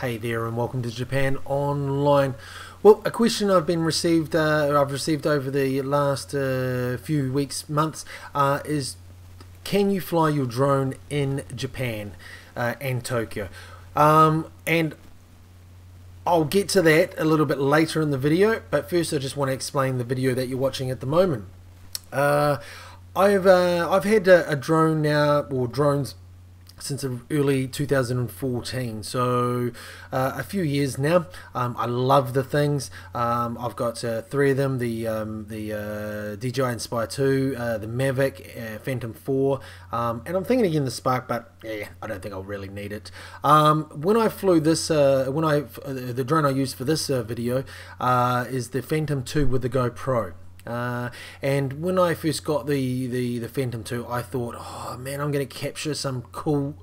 Hey there, and welcome to Japan Online. Well, a question I've been received, uh, I've received over the last uh, few weeks, months, uh, is can you fly your drone in Japan uh, and Tokyo? Um, and I'll get to that a little bit later in the video, but first I just want to explain the video that you're watching at the moment. Uh, I've uh, I've had a, a drone now, or drones since early 2014 so uh, a few years now um, I love the things. Um, I've got uh, three of them the um, the uh, DJI Inspire 2 uh, the Mavic uh, Phantom 4 um, and I'm thinking again the Spark but yeah I don't think I'll really need it. Um, when I flew this when I the drone I used for this video is the Phantom 2 with the GoPro uh, and when I first got the, the, the Phantom 2, I thought, oh man, I'm going to capture some cool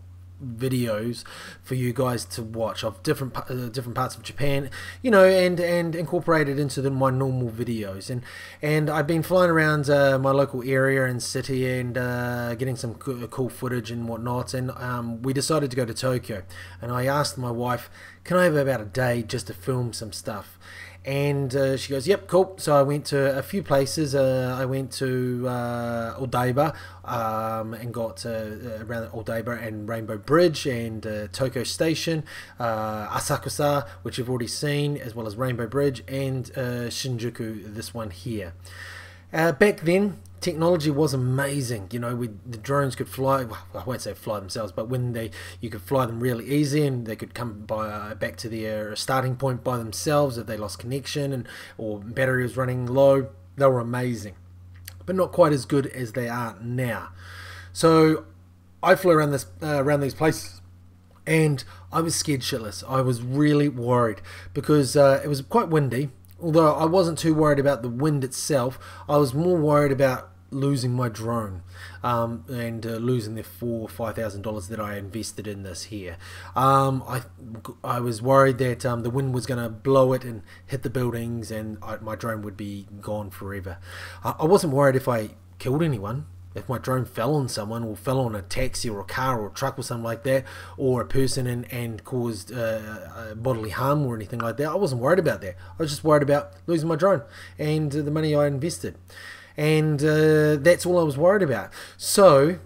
videos for you guys to watch of different uh, different parts of Japan you know and and incorporate it into the, my normal videos. And and I've been flying around uh, my local area and city and uh, getting some co cool footage and whatnot. And um, we decided to go to Tokyo. And I asked my wife can I have about a day just to film some stuff and uh, she goes, "Yep, cool." So I went to a few places. Uh, I went to uh, um, and got uh, around Odaiba and Rainbow Bridge and uh, Tokyo Station, uh, Asakusa, which you've already seen, as well as Rainbow Bridge and uh, Shinjuku. This one here. back then, technology was amazing. You know, we, the drones could fly. Well, I won't say fly themselves, but when they you could fly them really easy, and they could come by uh, back to their starting point by themselves if they lost connection and or battery was running low. They were amazing, but not quite as good as they are now. So I flew around this uh, around these places. And I was scared shitless. I was really worried because uh, it was quite windy although I wasn't too worried about the wind itself, I was more worried about losing my drone um, and uh, losing the four or five thousand dollars that I invested in this here. Um, I I was worried that um, the wind was going to blow it and hit the buildings, and I, my drone would be gone forever. I, I wasn't worried if I killed anyone. If my drone fell on someone or fell on a taxi or a car or a truck or something like that, or a person and, and caused uh, uh bodily harm or anything like that, I wasn't worried about that. I was just worried about losing my drone and the money I invested and uh, that's all I was worried about. So,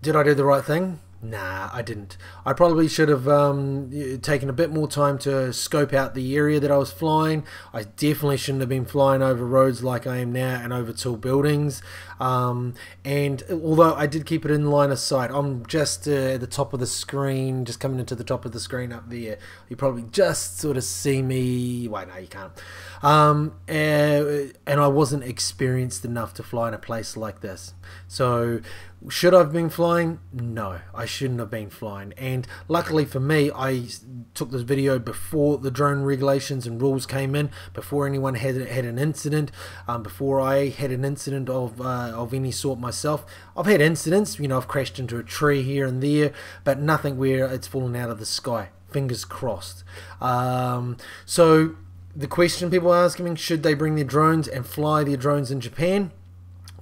did I do the right thing? Nah, I didn't. I probably should have um, taken a bit more time to scope out the area that I was flying. I definitely shouldn't have been flying over roads like I am now and over tall buildings. Um, and although I did keep it in line of sight, I'm just uh, at the top of the screen, just coming into the top of the screen up there. You probably just sort of see me. Wait, no, you can't. Um, and, uh, and I wasn't experienced enough to fly in a place like this. So, should I have been flying? No, I shouldn't have been flying. And luckily for me, I took this video before the drone regulations and rules came in, before anyone had had an incident, um, before I had an incident of uh, of any sort myself. I've had incidents, you know, I've crashed into a tree here and there, but nothing where it's fallen out of the sky. Fingers crossed. Um, so the question people are asking me: Should they bring their drones and fly their drones in Japan?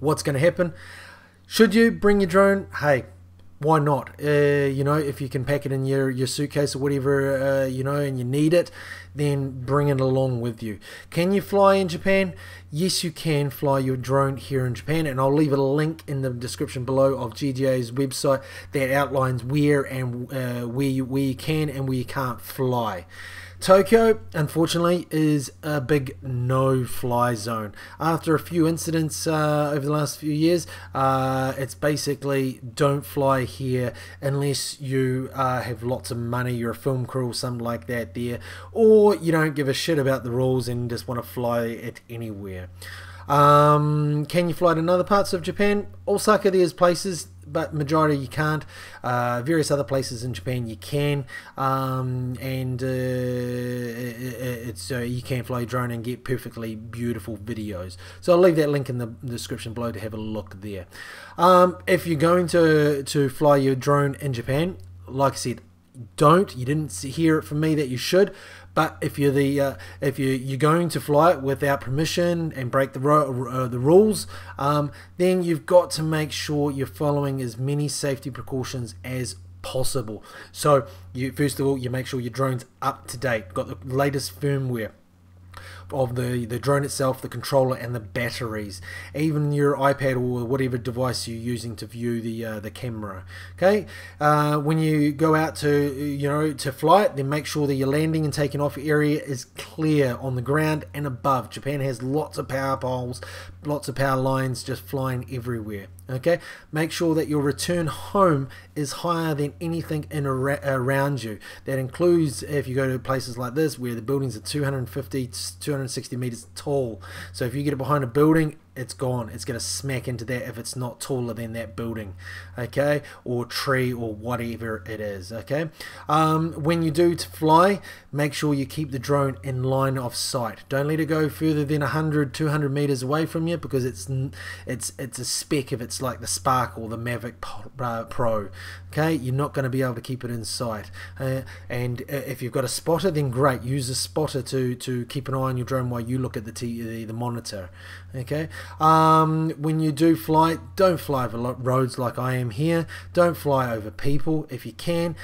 What's going to happen? Should you bring your drone? Hey, why not? Uh, you know, if you can pack it in your, your suitcase or whatever, uh, you know, and you need it, then bring it along with you. Can you fly in Japan? Yes, you can fly your drone here in Japan, and I'll leave a link in the description below of DJI's website that outlines where and uh, where you, where you can and where you can't fly. Tokyo, unfortunately, is a big no-fly zone. After a few incidents uh, over the last few years, uh, it's basically don't fly here unless you uh, have lots of money, you're a film crew or something like that there, or you don't give a shit about the rules and just want to fly it anywhere. Um, can you fly to other parts of Japan? Osaka, there's places but majority you can't. Uh, various other places in Japan you can, um, and uh, it's uh, you can fly drone and get perfectly beautiful videos. So I'll leave that link in the description below to have a look there. Um, if you're going to to fly your drone in Japan, like I said, don't. You didn't hear it from me that you should. But if you're the uh, if you you're going to fly it without permission and break the uh, the rules, um, then you've got to make sure you're following as many safety precautions as possible. So you first of all you make sure your drone's up to date, got the latest firmware of the, the drone itself, the controller, and the batteries. Even your iPad or whatever device you're using to view the uh, the camera. Okay, uh, when you go out to you know to fly it, then make sure that your landing and taking off area is clear on the ground and above. Japan has lots of power poles, lots of power lines just flying everywhere okay? Make sure that your return home is higher than anything in around you. That includes if you go to places like this where the buildings are 250 260 meters tall. So if you get behind a building it's gone. It's going to smack into that if it's not taller than that building, okay, or tree or whatever it is, okay. Um, when you do to fly, make sure you keep the drone in line of sight. Don't let it go further than 100, 200 meters away from you because it's it's it's a speck if it's like the Spark or the Mavic uh, Pro, okay. You're not going to be able to keep it in sight, uh, and uh, if you've got a spotter, then great. Use a spotter to to keep an eye on your drone while you look at the the, the monitor, okay. Um, when you do fly, don't fly over roads like I am here. Don't fly over people if you can.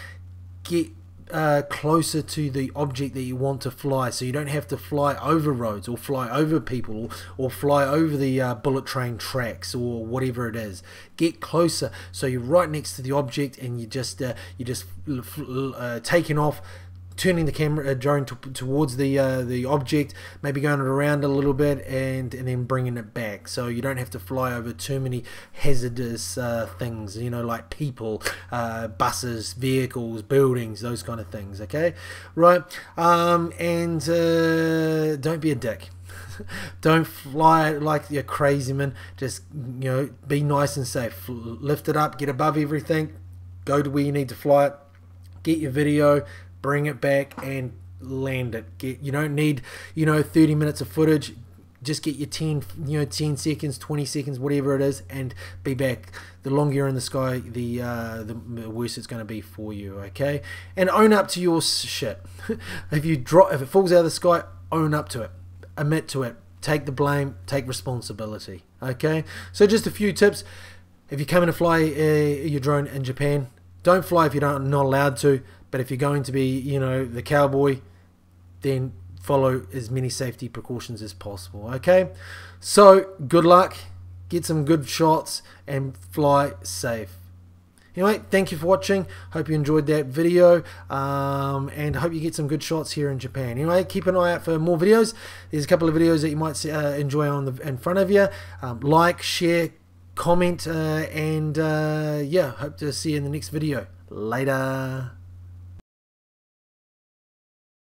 Get uh, closer to the object that you want to fly so you don't have to fly over roads or fly over people or, fly over the uh, bullet train tracks or whatever it is get closer so you're right next to the object and you just uh, you just uh, taking off turning the camera uh, drone to, towards the uh, the object, maybe going around a little bit, and and then bringing it back. So you don't have to fly over too many hazardous uh, things, you know, like people, uh, buses, vehicles, buildings, those kind of things. Okay, right? Um, and uh, don't be a dick. don't fly like you're crazy man. Just you know, be nice and safe. Lift it up, get above everything, go to where you need to fly it. Get your video, bring it back and land it. Get you don't need you know 30 minutes of footage. Just get your 10 you know 10 seconds, 20 seconds, whatever it is, and be back. The longer you're in the sky, the uh, the worse it's going to be for you. Okay, and own up to your shit. if you drop, if it falls out of the sky, own up to it, admit to it, take the blame, take responsibility. Okay, so just a few tips. If you're coming to fly uh, your drone in Japan, don't fly if you're not, not allowed to. But if you're going to be, you know, the cowboy, then follow as many safety precautions as possible. Okay? So, good luck. Get some good shots and fly safe. Anyway, thank you for watching. Hope you enjoyed that video. Um, and hope you get some good shots here in Japan. Anyway, keep an eye out for more videos. There's a couple of videos that you might see, uh, enjoy on the in front of you. Um, like, share, comment, uh, and uh, yeah, hope to see you in the next video. Later.